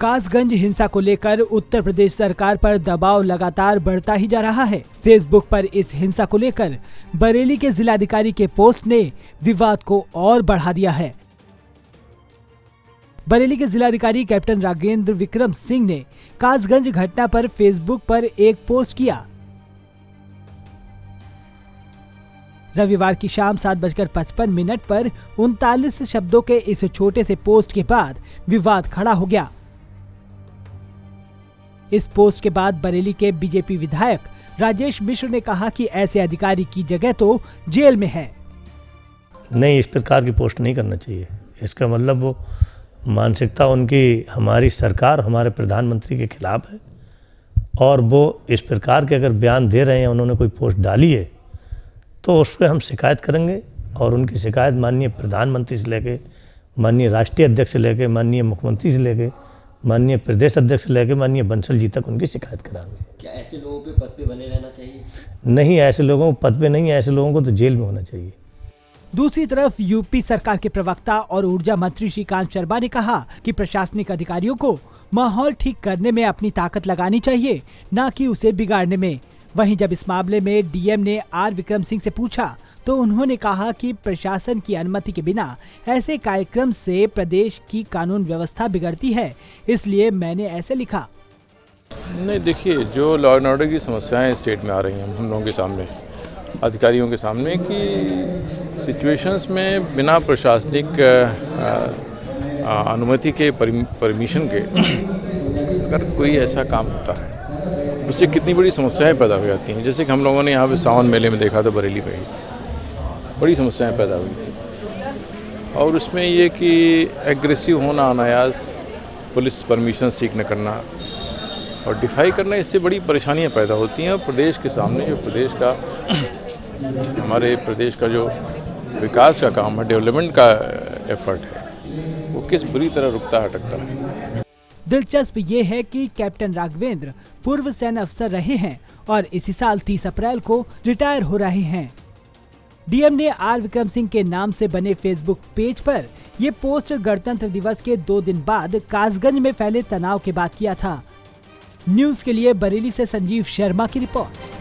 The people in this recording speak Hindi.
कासगंज हिंसा को लेकर उत्तर प्रदेश सरकार पर दबाव लगातार बढ़ता ही जा रहा है। फेसबुक पर इस हिंसा को लेकर बरेली के जिलाधिकारी के पोस्ट ने विवाद को और बढ़ा दिया है। बरेली के जिलाधिकारी कैप्टन राघेंद्र विक्रम सिंह ने कासगंज घटना पर फेसबुक पर एक पोस्ट किया। रविवार की शाम सात बजकर पचपन मिनट पर उनतालीस शब्दों के इस छोटे से पोस्ट के बाद विवाद खड़ा हो गया। इस पोस्ट के बाद बरेली के बीजेपी विधायक राजेश मिश्र ने कहा कि ऐसे अधिकारी की जगह तो जेल में है। नहीं, इस प्रकार की पोस्ट नहीं करना चाहिए। इसका मतलब वो मानसिकता उनकी हमारी सरकार, हमारे प्रधानमंत्री के खिलाफ है। और वो इस प्रकार के अगर बयान दे रहे हैं, उन्होंने कोई पोस्ट डाली है तो उस पर हम शिकायत करेंगे और उनकी शिकायत माननीय प्रधानमंत्री से लेके, माननीय राष्ट्रीय अध्यक्ष से लेके, माननीय मुख्यमंत्री से लेके माननीय प्रदेश अध्यक्ष से लेकर माननीय बंसल जी तक उनकी शिकायत कराएँगे क्या ऐसे लोगों पे पद पे बने रहना चाहिए? नहीं ऐसे लोगों को पद पे नहीं ऐसे लोगों को तो जेल में होना चाहिए। दूसरी तरफ़ यूपी सरकार के प्रवक्ता और ऊर्जा मंत्री श्रीकांत शर्मा ने कहा कि प्रशासनिक अधिकारियों को माहौल ठीक करने में अपनी ताकत लगानी चाहिए न कि उसे बिगाड़ने में। वहीं जब इस मामले में डीएम ने आर विक्रम सिंह से पूछा तो उन्होंने कहा कि प्रशासन की अनुमति के बिना ऐसे कार्यक्रम से प्रदेश की कानून व्यवस्था बिगड़ती है, इसलिए मैंने ऐसे लिखा। नहीं, देखिए, जो लॉ एंड ऑर्डर की समस्याएँ स्टेट में आ रही हैं हम लोगों के सामने, अधिकारियों के सामने, कि सिचुएशंस में बिना प्रशासनिक अनुमति के परमिशन के अगर कोई ऐसा काम होता है, उससे कितनी बड़ी समस्याएँ पैदा हो जाती हैं। जैसे कि हम लोगों ने यहाँ पे सावन मेले में देखा था, बरेली में। बड़ी समस्याएँ पैदा हुई और उसमें ये कि एग्रेसिव होना, अनायास पुलिस परमिशन सीख न करना और डिफाई करना, इससे बड़ी परेशानियाँ पैदा होती हैं। और प्रदेश के सामने जो प्रदेश का, हमारे प्रदेश का जो विकास का काम है डेवलपमेंट का एफर्ट है, वो किस बुरी तरह रुकता, अटकता है। दिलचस्प ये है कि कैप्टन राघवेंद्र पूर्व सैन्य अफसर रहे हैं और इसी साल 30 अप्रैल को रिटायर हो रहे हैं। डीएम ने आर विक्रम सिंह के नाम से बने फेसबुक पेज पर ये पोस्ट गणतंत्र दिवस के दो दिन बाद कासगंज में फैले तनाव के बाद किया था। न्यूज़ के लिए बरेली से संजीव शर्मा की रिपोर्ट।